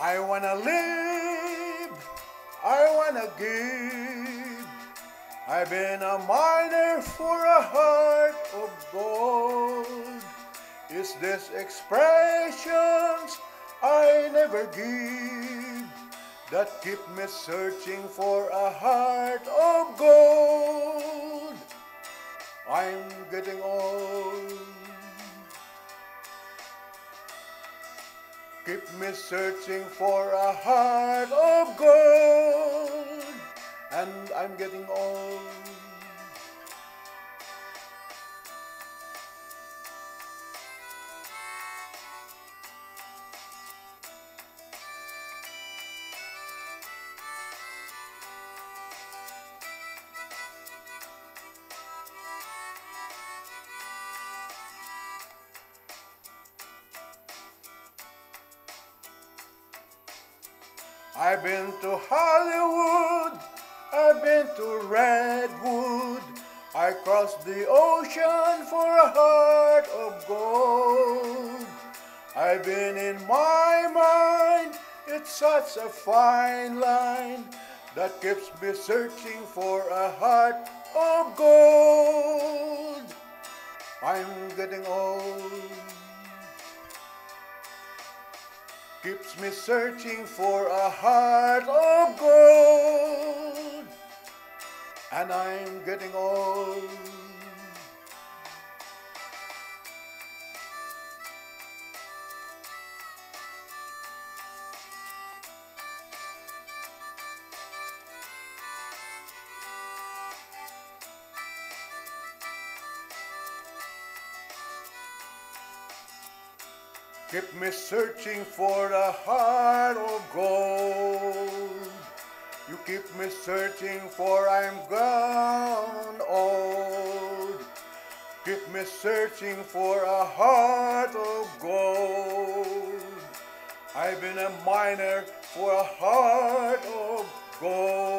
I wanna live, I wanna give. I've been a miner for a heart of gold. Is this expressions I never give that keep me searching for a heart of gold? I'm getting old. Keep me searching for a heart of gold, and I'm getting old. I've been to Hollywood, I've been to Redwood, I crossed the ocean for a heart of gold. I've been in my mind, it's such a fine line that keeps me searching for a heart of gold. I'm getting old. Keeps me searching for a heart of gold, and I'm getting old. Keep me searching for a heart of gold. You keep me searching for I'm gone old. Keep me searching for a heart of gold. I've been a miner for a heart of gold.